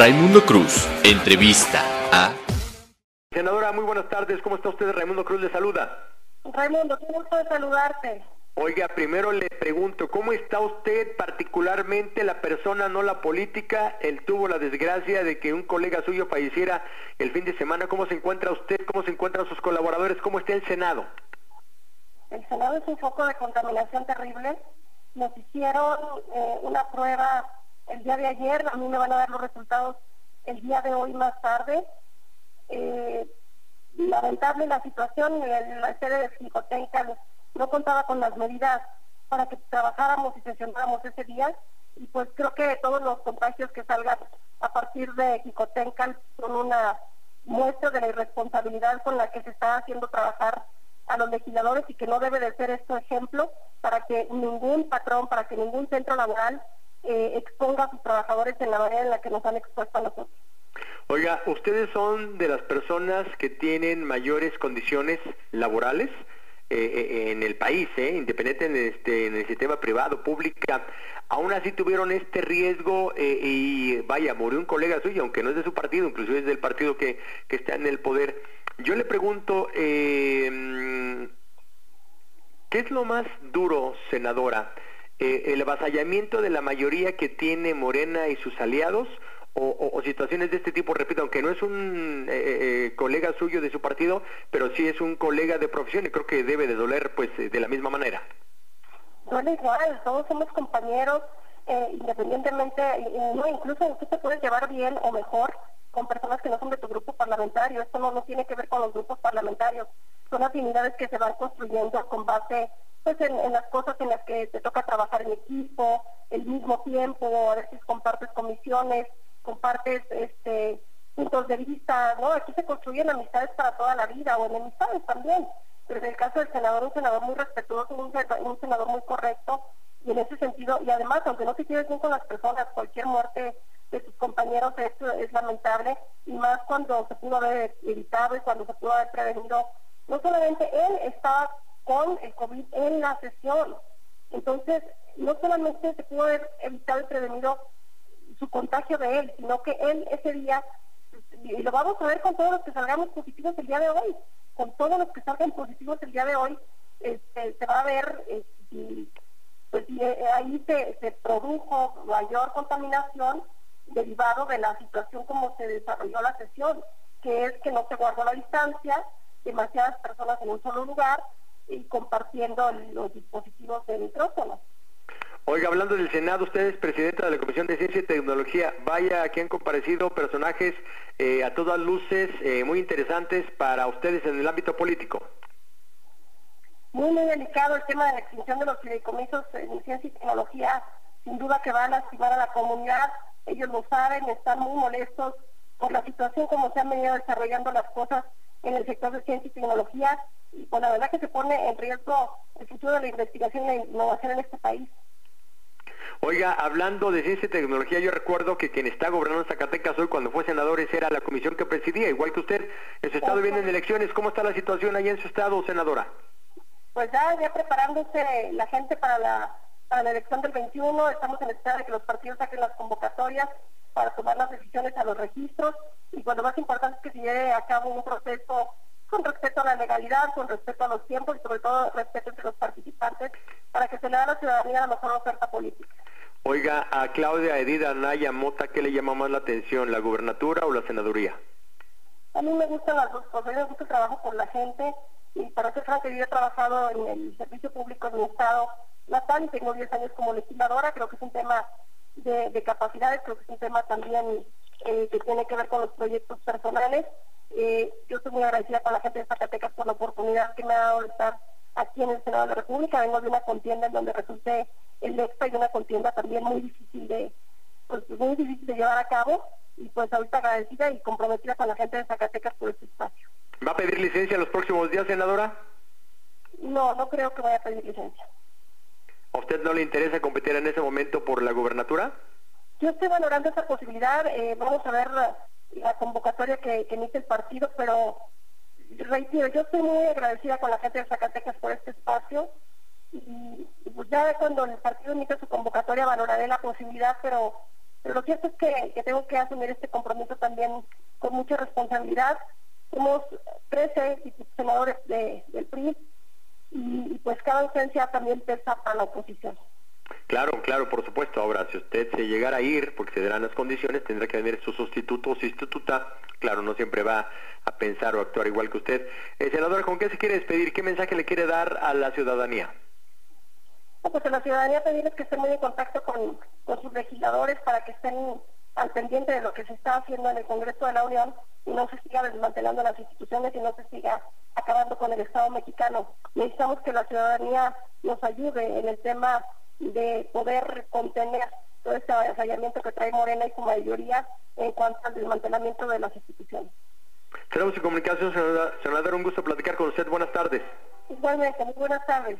Raimundo Cruz, entrevista a... Senadora, muy buenas tardes. ¿Cómo está usted? Raimundo Cruz le saluda. Raimundo, qué gusto de saludarte. Oiga, primero le pregunto, ¿cómo está usted, particularmente la persona, no la política? Él tuvo la desgracia de que un colega suyo falleciera el fin de semana. ¿Cómo se encuentra usted? ¿Cómo se encuentran sus colaboradores? ¿Cómo está el Senado? El Senado es un foco de contaminación terrible. Nos hicieron eh, una prueba el día de ayer, a mí me van a dar los resultados el día de hoy más tarde. Eh, lamentable la situación, en la sede de Ficotenca no contaba con las medidas para que trabajáramos y sesionáramos ese día y pues creo que todos los contagios que salgan a partir de Jicotencal son una muestra de la irresponsabilidad con la que se está haciendo trabajar a los legisladores y que no debe de ser esto ejemplo para que ningún patrón, para que ningún centro laboral eh, exponga a sus trabajadores en la manera en la que nos han expuesto a nosotros. Oiga, ¿ustedes son de las personas que tienen mayores condiciones laborales? Eh, eh, en el país, eh, independiente en, este, en el sistema privado, pública, aún así tuvieron este riesgo y vaya, murió un colega suyo, aunque no es de su partido, inclusive es del partido que, que está en el poder. Yo le pregunto, ¿qué es lo más duro, senadora? ¿El avasallamiento de la mayoría que tiene Morena y sus aliados? o, situaciones de este tipo, repito, aunque no es un eh, eh, eh, colega suyo de su partido, pero sí es un colega de profesión y creo que debe de doler pues de la misma manera. Duele igual, todos somos compañeros, independientemente, no, incluso tú te puedes llevar bien o mejor con personas que no son de tu grupo parlamentario, esto no, no tiene que ver con los grupos parlamentarios, son afinidades que se van construyendo con base pues en, en, las cosas en las que te toca trabajar en equipo, el mismo tiempo, a veces compartes comisiones, compartes este, puntos de vista, ¿no? Aquí se construyen amistades para toda la vida o enemistades también. Pero en el caso del senador, un senador muy respetuoso, un, un senador muy correcto, y en ese sentido, y además, aunque no te quieres bien con las personas, cualquier muerte de tus compañeros es, es lamentable, y más cuando se pudo haber evitado y cuando se pudo haber prevenido. No solamente él estaba con el COVID en la sesión, entonces no solamente se pudo haber evitado y prevenido su contagio de él, sino que él ese día, y lo vamos a ver con todos los que salgamos positivos el día de hoy, con todos los que salgan positivos el día de hoy, este, se va a ver si, pues, eh, ahí se produjo mayor contaminación derivado de la situación como se desarrolló la sesión, que es que no se guardó la distancia, demasiadas personas en un solo lugar y compartiendo los dispositivos de micrófono. Oiga, hablando del Senado, usted es presidenta de la Comisión de Ciencia y Tecnología. Vaya, aquí han comparecido personajes eh, a todas luces eh, muy interesantes para ustedes en el ámbito político. Muy, muy delicado el tema de la extinción de los fideicomisos en ciencia y tecnología. Sin duda que va a lastimar a la comunidad. Ellos lo saben, están muy molestos por la situación como se han venido desarrollando las cosas en el sector de ciencia y tecnología. Y por la verdad que se pone en riesgo el futuro de la investigación y la innovación en este país. Oiga, hablando de ciencia y tecnología, yo recuerdo que quien está gobernando Zacatecas hoy cuando fue senador era la comisión que presidía, igual que usted. En su estado viene en elecciones. ¿Cómo está la situación ahí en su estado, senadora? Pues ya, ya preparándose la gente para la, para la elección del 21. Estamos en espera de que los partidos saquen las convocatorias para tomar las decisiones a los registros. Y lo más importante es que se lleve a cabo un proceso con respeto a la legalidad, con respeto a los tiempos y sobre todo respeto entre los participantes para que se le dé a la ciudadanía la mejor oferta política. Oiga, a Claudia Edida Naya Mota, ¿qué le llama más la atención, la gubernatura o la senaduría? A mí me gustan las dos cosas, me gusta el trabajo con la gente y para ser franca, yo he trabajado en el servicio público de mi estado natal y tengo 10 años como legisladora, creo que es un tema de, capacidades, creo que es un tema también eh, que tiene que ver con los proyectos personales eh, yo estoy muy agradecida con la gente de Zacatecas por la oportunidad que me ha dado de estar aquí en el Senado de la República. Vengo de una contienda en donde resulté electa y una contienda también muy difícil de, pues, muy difícil de llevar a cabo. Y pues ahorita agradecida y comprometida con la gente de Zacatecas por este espacio. ¿Va a pedir licencia los próximos días, senadora? No, no creo que vaya a pedir licencia. ¿A usted no le interesa competir en ese momento por la gubernatura? Yo estoy valorando esa posibilidad. Eh, vamos a ver la convocatoria que, emite el partido, pero reitero, yo estoy muy agradecida con la gente de Zacatecas por este espacio y, pues ya cuando el partido emite su convocatoria valoraré la posibilidad, pero lo cierto es que, tengo que asumir este compromiso también con mucha responsabilidad. Somos 13 senadores del PRI y, pues cada ausencia también pesa para la oposición. Claro, claro, por supuesto. Ahora, si usted se llegara a ir, porque se darán las condiciones, tendrá que venir su sustituto o sustituta. Claro, no siempre va a pensar o actuar igual que usted. Eh, senadora, ¿con qué se quiere despedir? ¿Qué mensaje le quiere dar a la ciudadanía? pues a la ciudadanía pedirles que estén muy en contacto con, sus legisladores para que estén al pendiente de lo que se está haciendo en el Congreso de la Unión y no se siga desmantelando las instituciones y no se siga acabando con el Estado mexicano. Necesitamos que la ciudadanía nos ayude en el tema de poder contener todo este avasallamiento que trae Morena y su mayoría en cuanto al desmantelamiento de las instituciones. Tenemos en comunicación, senadora. Un gusto platicar con usted. Buenas tardes. Igualmente, muy buenas tardes.